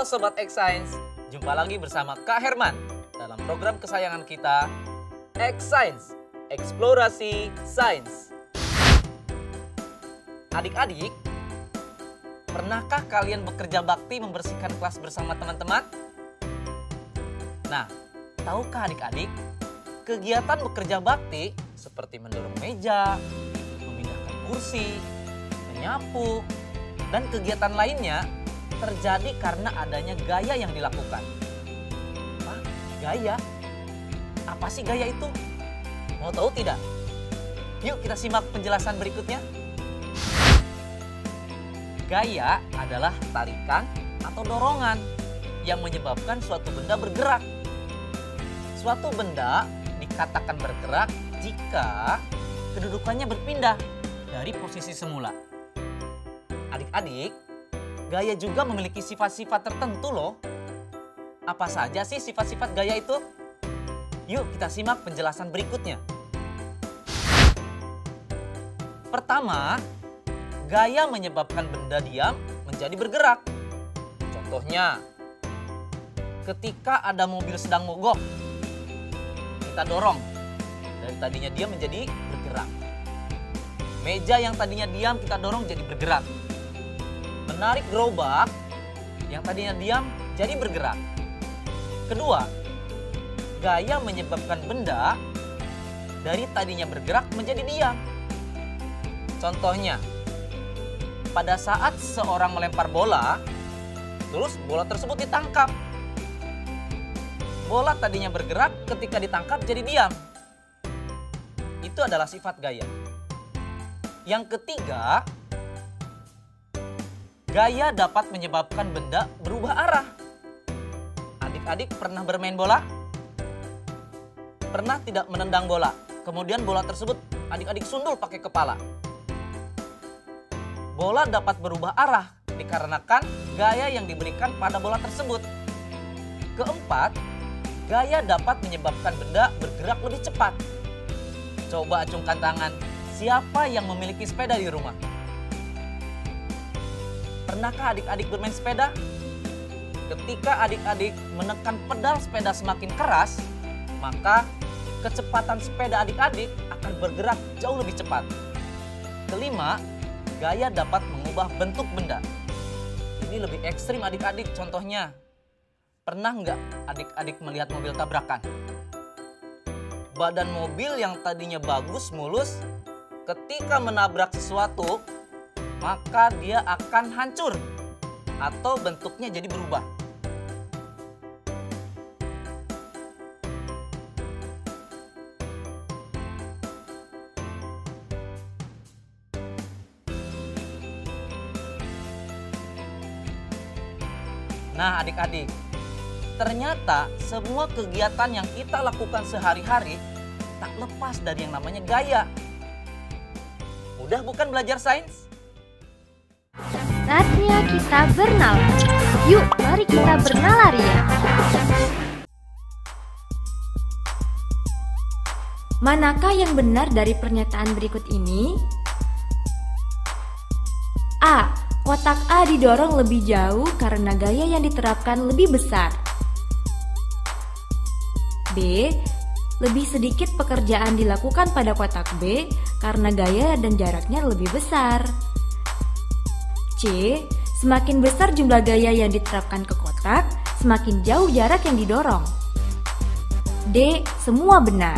Sobat X Science, jumpa lagi bersama Kak Herman dalam program kesayangan kita X Science, Eksplorasi Sains. Adik-adik, pernahkah kalian bekerja bakti membersihkan kelas bersama teman-teman? Nah, tahukah adik-adik, kegiatan bekerja bakti seperti mendorong meja, memindahkan kursi, menyapu, dan kegiatan lainnya terjadi karena adanya gaya yang dilakukan. Apa? Gaya? Apa sih gaya itu? Mau tahu tidak? Yuk kita simak penjelasan berikutnya. Gaya adalah tarikan atau dorongan yang menyebabkan suatu benda bergerak. Suatu benda dikatakan bergerak jika kedudukannya berpindah dari posisi semula. Adik-adik, gaya juga memiliki sifat-sifat tertentu loh. Apa saja sih sifat-sifat gaya itu? Yuk kita simak penjelasan berikutnya. Pertama, gaya menyebabkan benda diam menjadi bergerak. Contohnya, ketika ada mobil sedang mogok, kita dorong. Dari tadinya diam menjadi bergerak. Meja yang tadinya diam kita dorong jadi bergerak menarik gerobak yang tadinya diam jadi bergerak. Kedua, gaya menyebabkan benda dari tadinya bergerak menjadi diam. Contohnya, pada saat seorang melempar bola, terus bola tersebut ditangkap. Bola tadinya bergerak ketika ditangkap jadi diam. Itu adalah sifat gaya. Yang ketiga, Gaya dapat menyebabkan benda berubah arah. Adik-adik pernah bermain bola? Pernah tidak menendang bola? Kemudian bola tersebut adik-adik sundul pakai kepala. Bola dapat berubah arah dikarenakan gaya yang diberikan pada bola tersebut. Keempat, gaya dapat menyebabkan benda bergerak lebih cepat. Coba acungkan tangan, siapa yang memiliki sepeda di rumah? Pernahkah adik-adik bermain sepeda? Ketika adik-adik menekan pedal sepeda semakin keras, maka kecepatan sepeda adik-adik akan bergerak jauh lebih cepat. Kelima, gaya dapat mengubah bentuk benda. Ini lebih ekstrim adik-adik contohnya. Pernah nggak adik-adik melihat mobil tabrakan? Badan mobil yang tadinya bagus, mulus, ketika menabrak sesuatu, maka dia akan hancur atau bentuknya jadi berubah. Nah, adik-adik, ternyata semua kegiatan yang kita lakukan sehari-hari tak lepas dari yang namanya gaya. Mudah bukan belajar sains? Saatnya kita bernalar. Yuk, mari kita bernalar ya. Manakah yang benar dari pernyataan berikut ini? A. Kotak A didorong lebih jauh karena gaya yang diterapkan lebih besar. B. Lebih sedikit pekerjaan dilakukan pada kotak B karena gaya dan jaraknya lebih besar. C. Semakin besar jumlah gaya yang diterapkan ke kotak, semakin jauh jarak yang didorong. D. Semua benar.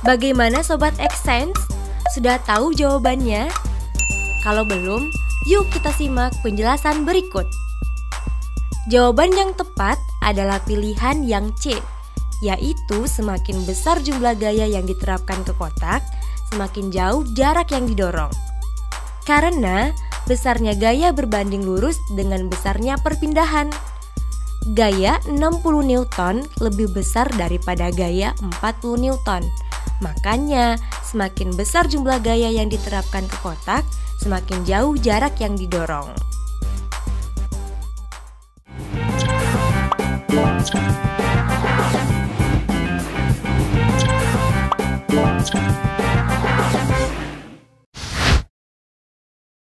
Bagaimana Sobat X-Sense? Sudah tahu jawabannya? Kalau belum, yuk kita simak penjelasan berikut. Jawaban yang tepat adalah pilihan yang C yaitu semakin besar jumlah gaya yang diterapkan ke kotak, semakin jauh jarak yang didorong. Karena besarnya gaya berbanding lurus dengan besarnya perpindahan. Gaya 60 Newton lebih besar daripada gaya 40 Newton. Makanya, semakin besar jumlah gaya yang diterapkan ke kotak, semakin jauh jarak yang didorong. Podcast.